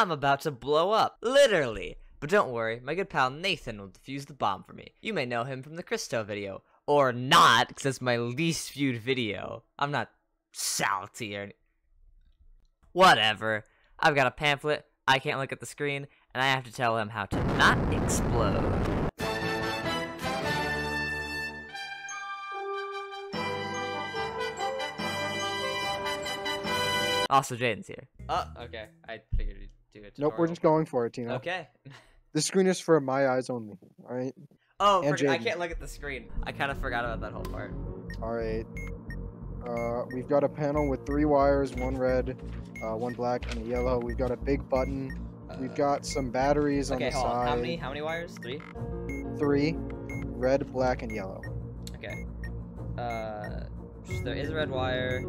I'm about to blow up. Literally. But don't worry, my good pal Nathan will defuse the bomb for me. You may know him from the Christo video. Or not, because it's my least viewed video. I'm not salty or... Whatever. I've got a pamphlet, I can't look at the screen, and I have to tell him how to not explode. Also, Jaden's here. Oh, okay. I figured do it. Nope, we're just going for it, Tina. Okay. The screen is for my eyes only. All right. Oh, forg- I can't look at the screen. I kind of forgot about that whole part. All right. Uh, we've got a panel with three wires, one red, uh, one black, and a yellow. We've got a big button. We've Uh, got some batteries on the hold on. side. How many? How many wires? Three. Three, red, black, and yellow. Okay. Uh, there is a red wire.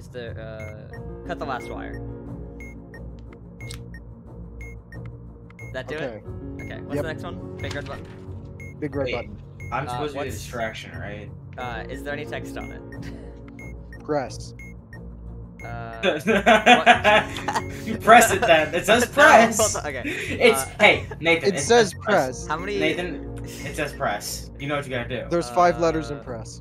Is there? Uh, cut the last wire. That do Okay. it? Okay. What's Yep. the next one? Big red button. Big red Wait. button. I'm Uh, supposed to be a what's- distraction, right? Uh, is there any text on it? Press. Uh, you press it then. It says press. hold okay. It's Uh, hey Nathan. It says press. How many? Nathan, it says press. You know what you gotta do. There's five letters in Uh, press.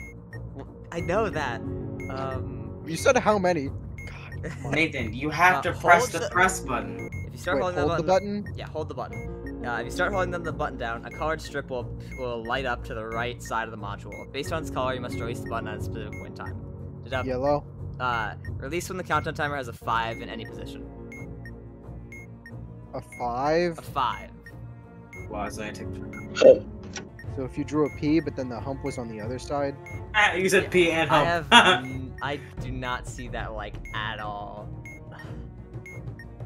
I know that. Um, You said how many? God. Nathan, you have Uh, to press the, the- press button. if you start Wait, holding hold the the button, button. yeah, hold the button. Uh, if you start holding them the button down, a colored strip will will light up to the right side of the module. Based on its color, you must release the button at a specific point in time. Did I- Yellow. Uh, release when the countdown timer has a five in any position. A five. A five. Wow, Atlantic. So if you drew a P, but then the hump was on the other side. Ah, you said P and hump. I hump. have. n- I do not see that like at all.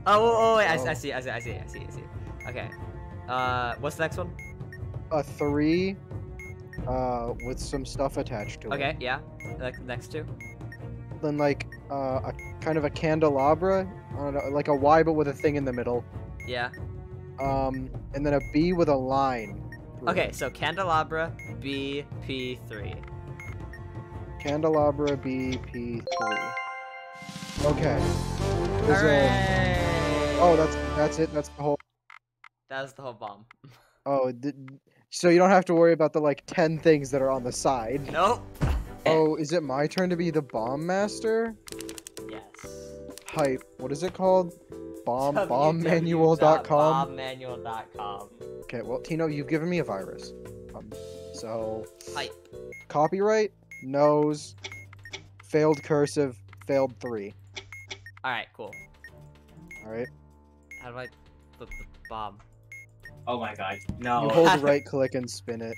Oh, oh, oh wait, I, s- I Oh. see, I see, I see, I see, I see. Okay. Uh, what's the next one? A three. Uh, with some stuff attached to it. Okay, yeah. Like next two. Then like uh, a kind of a candelabra, I don't know, like a Y but with a thing in the middle. Yeah. Um, and then a B with a line. Through Okay, so candelabra BP3. Candelabra B P three. Okay. There's a, Hooray! oh, that's that's it. That's the whole. That's the whole bomb. Oh, th- so you don't have to worry about the like ten things that are on the side. Nope. Oh, is it my turn to be the bomb master? Yes. Hype. What is it called? Bomb bombmanual.com. Bombmanual.com. Okay, well, Tino, you've given me a virus. Um, so Hype. copyright, nose, failed cursive, failed three. All right, cool. All right. How do I flip the bomb? oh my god, no. You no. hold right click and spin it.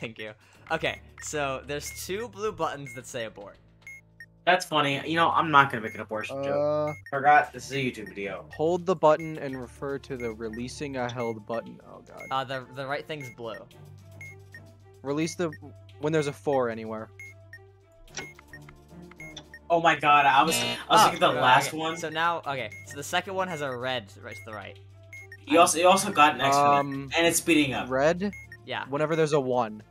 Thank you. Okay, so there's two blue buttons that say abort. That's funny. You know, I'm not gonna make an abortion joke. Uh, Forgot this is a YouTube video. hold the button and refer to the releasing a held button. Oh god. Uh, the the right thing's blue. Release the when there's a four anywhere. Oh my god, I was I was Oh, thinking the last okay. one. So now, okay, so the second one has a red right to the right. You also you also got an extra Um, and it's speeding up. red Yeah. whenever there's a one.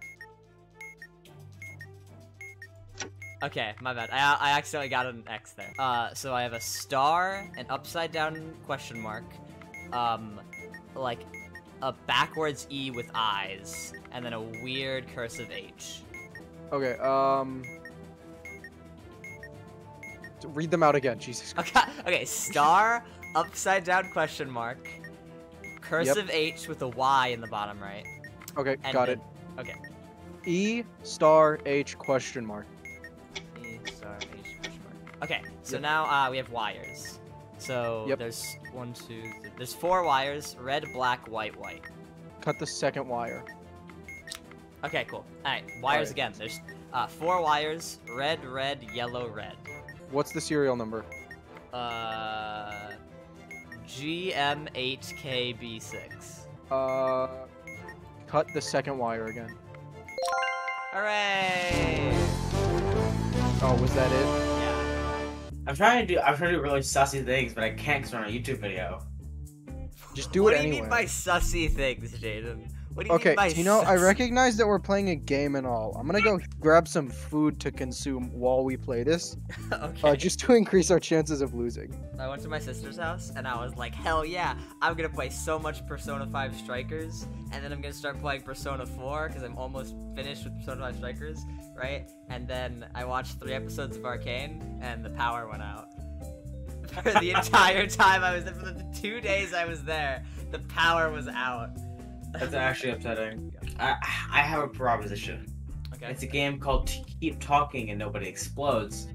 Okay, my bad. I I accidentally got an X there. Uh, so I have a star, an upside down question mark, um, like a backwards E with eyes, and then a weird cursive H. Okay. Um. Read them out again. Jesus. Christ. Okay, okay, star, upside down question mark, cursive H with a Y in the bottom right. Okay, got it. Okay. E star H question mark. Okay, so Yep. now uh, we have wires. So Yep. there's one, two, there's four wires: red, black, white, white. Cut the second wire. Okay, cool. All right, wires again. There's uh, four wires: red, red, yellow, red. What's the serial number? Uh, GM8KB6. Uh, cut the second wire again. Hooray! Oh, was that it? Yeah. I'm trying to do I'm trying to do really sussy things, but I can't because we're on a YouTube video. Just do what it What do you anyway. mean by sussy things, Jaden? What do you Okay, mean by you know, I recognize that we're playing a game and all. I'm gonna go grab some food to consume while we play this, okay. uh, just to increase our chances of losing. I went to my sister's house and I was like, hell yeah, I'm gonna play so much Persona 5 Strikers, and then I'm gonna start playing Persona 4 because I'm almost finished with Persona 5 Strikers, right? And then I watched three episodes of Arcane and the power went out. For the entire time I was there, for the two days I was there, the power was out. That's actually upsetting. I, I have a proposition. Okay. It's a game called T- Keep Talking and Nobody Explodes,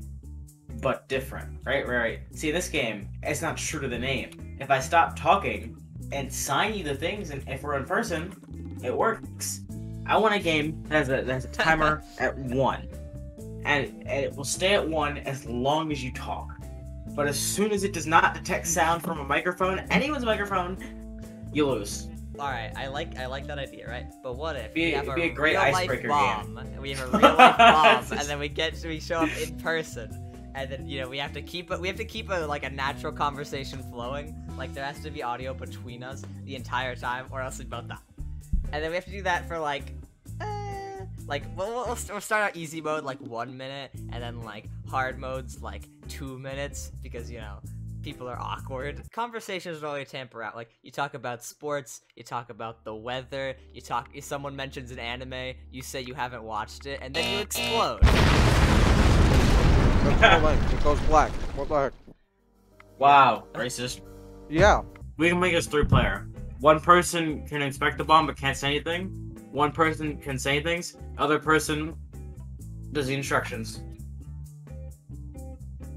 but different, right? Right, right. See, this game, it's not true to the name. If I stop talking and sign you the things, and if we're in person, it works. I want a game that has a, that has a timer at one, and, and it will stay at one as long as you talk. But as soon as it does not detect sound from a microphone, anyone's microphone, you lose. All right, I like I like that idea, right? But what if Be- we have a, be a great real life icebreaker bomb? We have a real life bomb, and then we get we show up in person, and then you know we have to keep it. We have to keep a like a natural conversation flowing. Like there has to be audio between us the entire time, or else we both die. And then we have to do that for like, eh, like we'll, we'll, we'll we'll start out easy mode like one minute, and then like hard modes like two minutes because you know people are awkward. Conversations really tamper out. Like you talk about sports, you talk about the weather, you talk. If someone mentions an anime, you say you haven't watched it, and then you explode. That's full length. It goes black. What the heck? Wow, racist. Yeah. We can make this three player. One person can inspect the bomb but can't say anything. One person can say things. Other person does the instructions.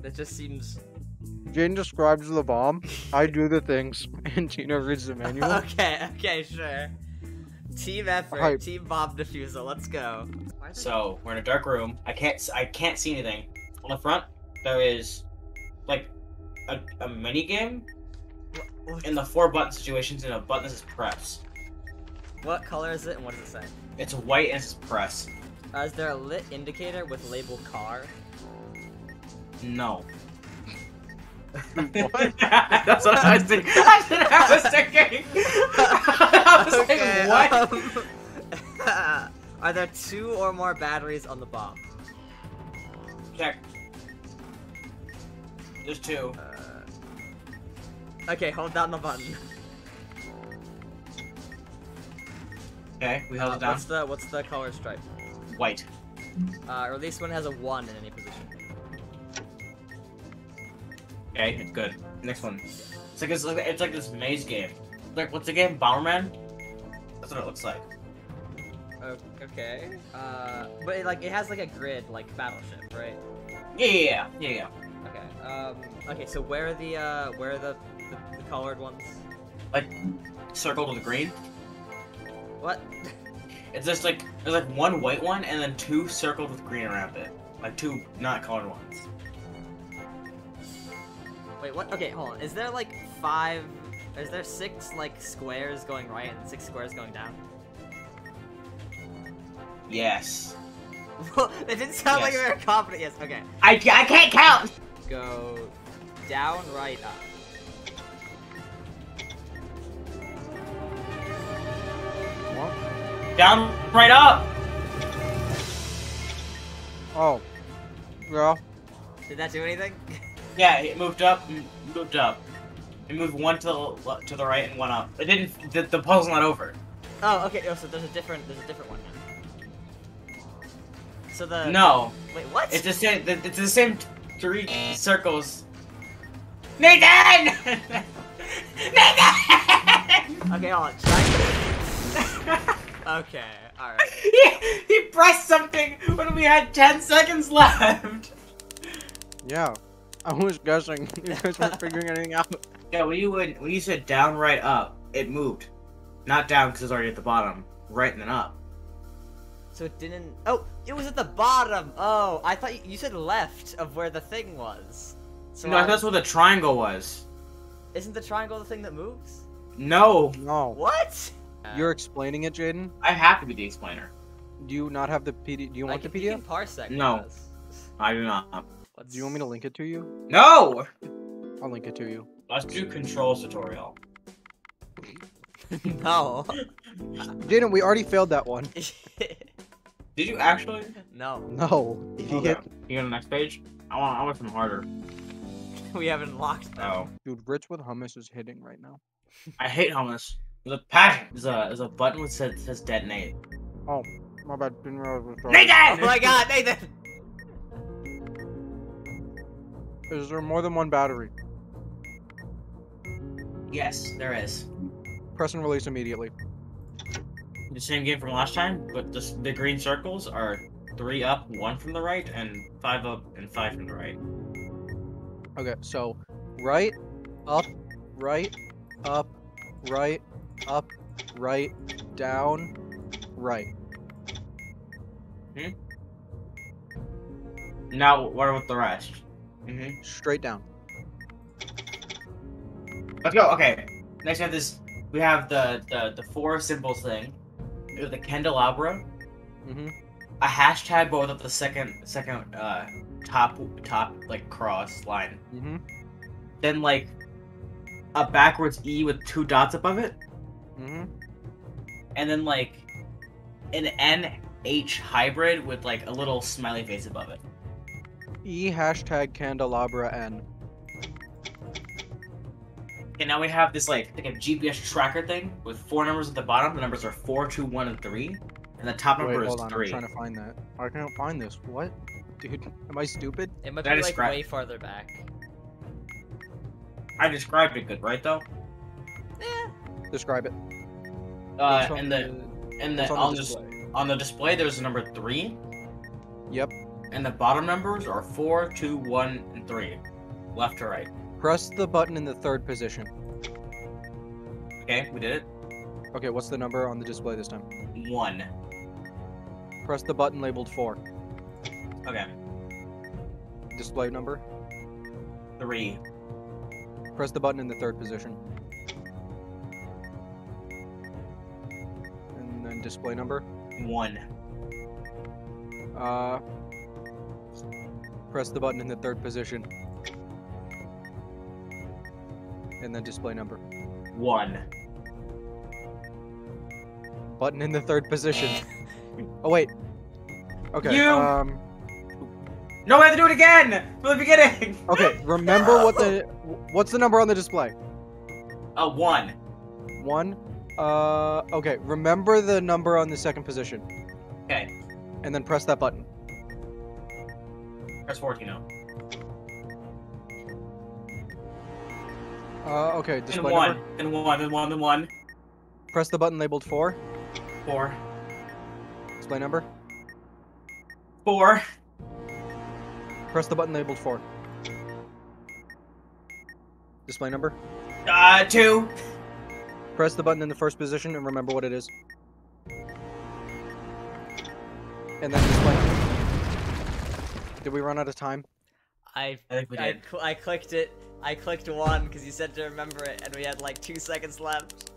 That just seems Jane describes the bomb. I do the things, and Tina reads the manual. okay. Okay, sure. Team effort, Hype. team bomb defusal. Let's go. Why is it- So we're in a dark room. I can't. s- I can't see anything. On the front, there is like a, a mini game what, in the four button situations, and a button that says press. what color is it, and what does it say? It's white and it says press. Uh, is there a lit indicator with label car? No. What? That's what I was thinking. That's what I was thinking. I was Okay, like, what? um, are there two or more batteries on the bomb? Check. There's two. Uh, okay, hold down the button. Okay, we held Uh, it down. what's the what's the color stripe? White. Uh, or at least one has a one in any position. Okay, it's good. Next one. It's like it's like it's like this maze game. Like what's the game? Bomberman. That's what it looks like. Okay. Uh, but it, like it has like a grid like Battleship, right? Yeah, yeah, yeah, yeah. yeah. Okay. Um. Okay. So where are the uh where are the the, the colored ones? Like circled with green. What? It's just like there's like one white one and then two circled with green around it. Like two not colored ones. Wait. What? Okay. Hold on. Is there like five? Is there six like squares going right and six squares going down? Yes. it didn't sound like you were confident. Yes. Okay. I, I can't count. Go down, right, up. What? Down, right up. Oh. Yeah. Did that do anything? Yeah, it moved up, m- moved up. It moved one to the to the right and one up. It didn't. The, the puzzle's not over. Oh, okay. Oh, so there's a different. There's a different one now. So the No, Wait, what? it's the same. It's the same three circles. Nathan! Nathan! Okay, hold on. Try. okay. All right. he, he pressed something when we had 10 seconds left. Yeah. I was guessing. You guys weren't figuring anything out. Yeah, when you would when you said down, right, up, it moved. Not down because it's already at the bottom. Right and then up. So it didn't. Oh, it was at the bottom. Oh, I thought you, you said left of where the thing was. So no, I- that's where the triangle was. Isn't the triangle the thing that moves? No, No. What? You're explaining it, Jaden? I have to be the explainer. Do you not have the PD? Do you I want the can, you PDF? can parsec. No. I do not. Let's... Do you want me to link it to you? No! I'll link it to you. Let's do controls tutorial. no. Jaden, we already failed that one. Did you actually? no. No. Idiot. You go to the next page? I want I want some harder. We haven't locked them. Oh. Dude, Ritz with hummus is hitting right now. I hate hummus. There's a passion. There's a there's a button that says, says detonate. Oh, my bad. Didn't realize it was Oh my god, Nathan! Is there more than one battery? Yes, there is. Press and release immediately. The same game from last time, but the, the green circles are three up, one from the right, and five up and five from the right. Okay, so right, up, right, up, right, up, right, down, right. Hmm? Now, what about the rest? Mm-hmm. Straight down. Let's go. Okay. Next we have this. We have the the, the four symbols thing. We have the candelabra, Mm-hmm. a hashtag, but without the second second uh top top like cross line. Mm-hmm. Then like a backwards E with two dots above it, Mm-hmm. and then like an NH hybrid with like a little smiley face above it. E hashtag candelabra N. And now we have this like like a GPS tracker thing with four numbers at the bottom. The numbers are four, two, one, and three, and the top number Wait, is hold on. three. I'm trying to find that. I can't find this. What? Dude, am I stupid? It might That be like way farther back. I described it good, right though? Eh. Describe it. Uh, on and the and the what's on, the the display? on the display there's a number three, Yep. And the bottom numbers are four, two, one, and three, left to right. Press the button in the third position. Okay, we did it. Okay, what's the number on the display this time? One. Press the button labeled 4. Okay, Display number. three. Press the button in the third position. And then display number. One. Uh, press the button in the third position. And then display number. One. Button in the third position. Oh wait. Okay. You- Um. No, we have to do it again from the beginning. Okay. Remember what the what's the number on the display? A one. One. Uh. Okay. Remember the number on the second position, Okay, and then press that button. Press fourteen now. Uh. Okay. Then Display one. number. Then one. Then one. Then one. Press the button labeled four. Four. Display number. Four. Press the button labeled four. Display number. Uh, two. Press the button in the first position and remember what it is. And then display. Did we run out of time? I I I, cl- I clicked it. I clicked one because you said to remember it, and we had like two seconds left.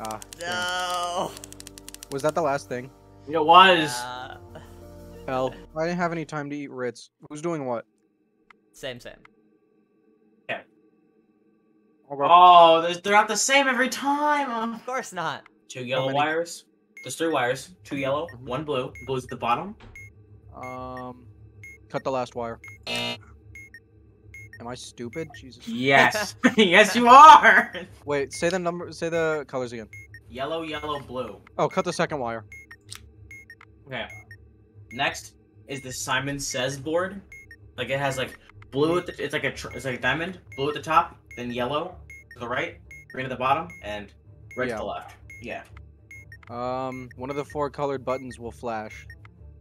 Ah. damn. No. Was that the last thing? It was. Uh, Hell. I didn't have any time to eat Ritz. Who's doing what? same, same. I'll. Oh, they're, they're not the same every time. Of course not. Two yellow wires. There's three wires. Two yellow, one blue. Blue's at the bottom. Um. Cut the last wire. Am I stupid? Jesus. Yes. yes, you are. Wait. Say the number. Say the colors again. Yellow, yellow, blue. Oh, cut the second wire. Okay. Next is the Simon Says board. Like it has like blue. At the, it's like a tr- it's like a diamond. Blue at the top, then yellow to the right, green at the bottom, and red Yeah. to the left. Yeah. Um. One of the four colored buttons will flash.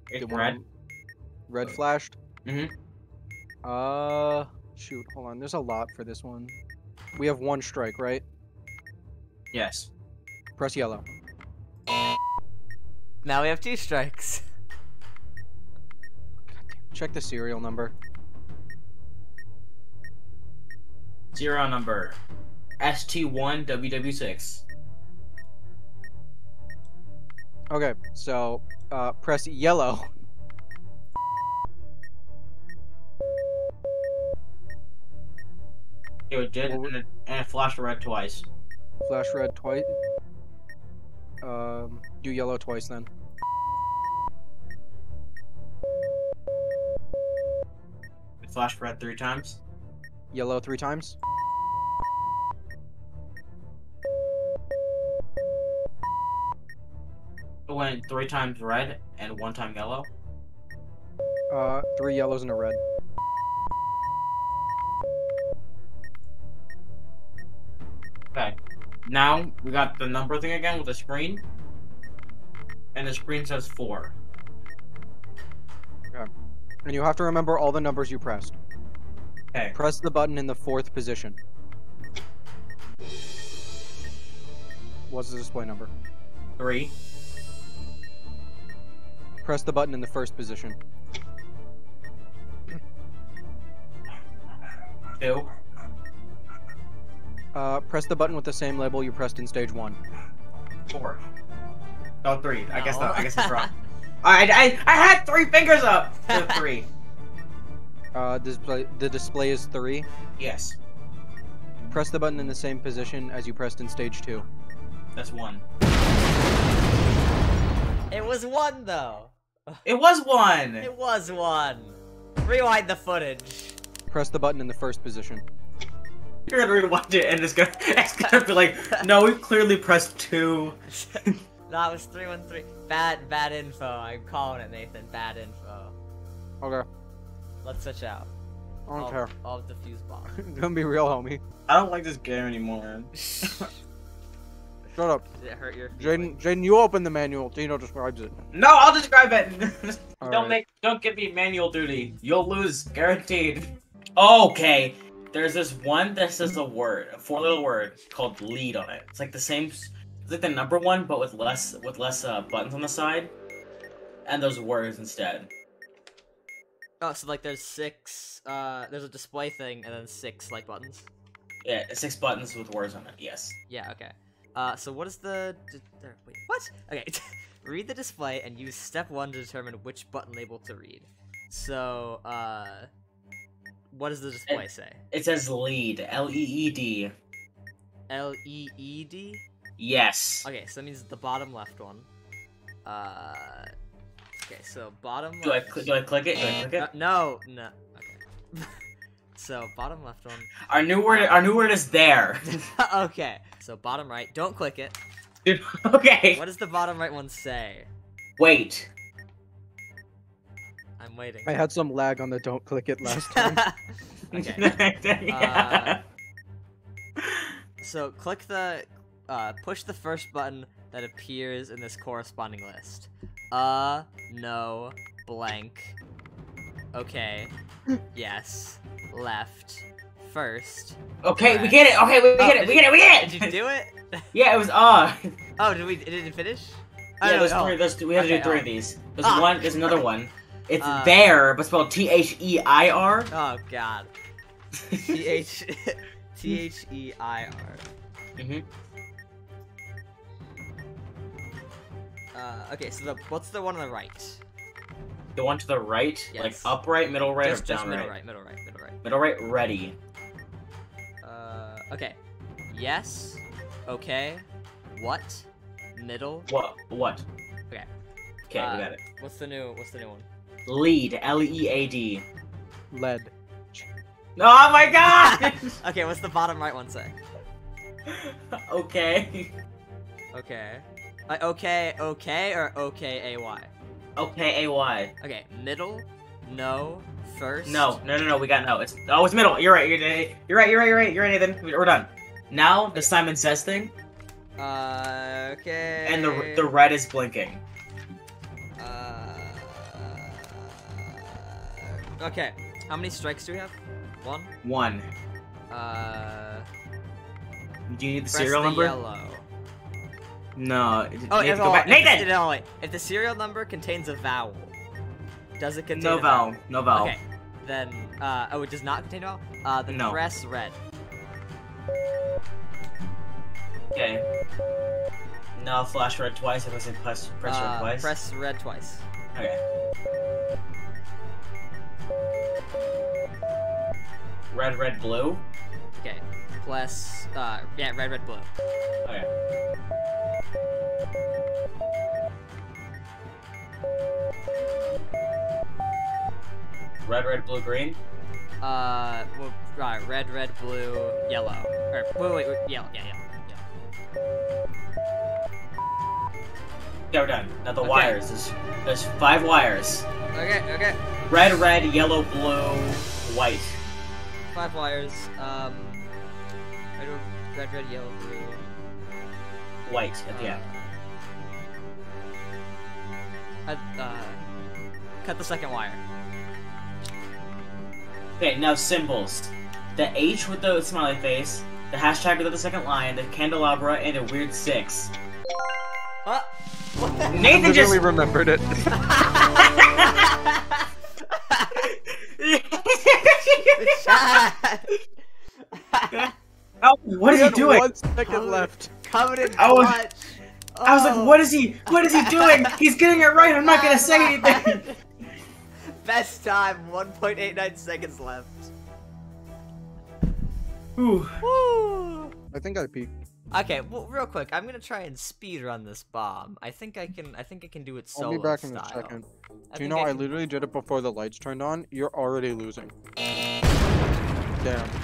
It's Did one red. of them- Red flashed. Mhm. Uh. Shoot. Hold on. There's a lot for this one. We have one strike, right? Yes. Press yellow. Now we have two strikes. Check the serial number. Zero number. ST1 WW6. Okay, so uh, press yellow. It did, and it, and it flashed red twice. Flash red twice. Um, do yellow twice then. Flash red three times. Yellow three times. It went three times red and one time yellow. Uh, three yellows and a red. Okay. Now we got the number thing again with the screen. And the screen says four. And you have to remember all the numbers you pressed. Okay. Press the button in the fourth position. What's the display number? Three. Press the button in the first position. Two. Uh, press the button with the same label you pressed in stage one. Four. Oh, three. I guess No. that, I guess it's wrong. I, I, I had three fingers up. So three. Uh, display the display is three. Yes. Press the button in the same position as you pressed in stage two. That's one. It was one though. It was one. It was one. Rewind the footage. Press the button in the first position. You're gonna rewatch it and it's gonna, it's gonna be like, no, we clearly pressed two. that was three one three. Bad bad info. I'm calling it Nathan. Bad info. Okay. Let's switch out. I don't I'll, care. I'll defuse bomb. Gonna be real, homie. I don't like this game anymore. Shut up. Did it hurt your Jaden, feelings? Jaden, you open the manual. Dino describes it. No, I'll describe it. don't Alright. make, don't give me manual duty. You'll lose, guaranteed. Okay, there's this one that says a word, a four-letter word called lead on it. It's like the same, it's like the number one, but with less, with less uh, buttons on the side, and those words instead. Oh, so like there's six. Uh, there's a display thing and then six like buttons. Yeah, six buttons with words on it. Yes. Yeah. Okay. Uh, so what is the? d- there- Wait, what? Okay. read the display and use step one to determine which button label to read. So, uh, what does the display say? It says lead. L E E D. L E E D. Yes. Okay, so that means the bottom left one. Uh, okay, so bottom. Do I left. cl- do I click it? Do I click Uh, it? no, no. Okay. so bottom left one. Our new word. Our new word is there. okay, so bottom right. Don't click it. Dude, okay. What does the bottom right one say? Wait. I'm waiting. I had some lag on the don't click it last time. okay. Yeah. So click the, uh, push the first button that appears in this corresponding list. Uh, no, blank. Okay. yes. Left. First. okay, we get it. Okay, we Oh, get it. We you- get it. We get it. Did you do it? Yeah, it was uh. Oh, did we? Did it finish? Oh, Yeah, no, there's oh. three. There's we have to do three oh. of these. There's Ah. one. There's another one. It's Uh. there, but spelled T H E I R. Oh God. T H T H E I R. Mhm. Uh, okay, so the what's the one on the right? The one to the right, like upright, middle right, just or just middle right? right, middle right, middle right. Middle right, ready. Uh, okay. Yes. Okay. What? Middle. What? What? Okay. Okay, Uh, we got it. What's the new? What's the new one? Lead. L E A D. Lead. Oh my god! Okay, what's the bottom right one say? okay. Okay. Uh, okay, okay, or okay, A Y. Okay, A Y. Okay, middle. No. First. No, no, no, no. We got no. It's oh, it's middle. You're right. You're, you're right. You're right. You're right. You're right, Nathan. We're done. Now the Simon Says thing, Uh, okay. and the the red is blinking. Okay. How many strikes do we have? One. One. Uh. Do you need the serial the number? yellow. No. Oh, Nathan, if, go if the- Nathan. no, wait. If the serial number contains a vowel, does it contain No a vowel. No vowel. Okay. Then, uh, oh, it does not contain a vowel. Uh, then No. press red. Okay. No, flash red twice. If I say press press red Uh, twice. Press red twice. Okay. Red, red, blue. Okay. plus uh yeah red red blue. Okay. Red, red, blue, green. Uh, well, right, red red blue yellow. Or wait wait, wait yellow yeah yellow. Yeah, we're done. Now the Okay. wires. There's, there's five wires. Okay okay. Red, red, yellow, blue, white. Five wires. Um, red red red yellow blue. White at the end. Uh, uh, cut the second wire. Okay, now symbols. The H with the smiley face, the hashtag with the second line, the candelabra, and a weird six. What? What the? Nathan just. Literally remembered it. what is We he doing? One second left. Covered in I was- clutch. I was like, Oh. what is he? What is he oh. doing? He's getting it right. I'm not gonna say anything. Best time, 1.89 seconds left. Ooh. Woo! I think I peeked. Okay, well, real quick, I'm gonna try and speed run this bomb. I think I can. I think I can do it solo I'll be back in style. a second. I Do you think know I can- literally did it before the lights turned on? You're already losing. Damn.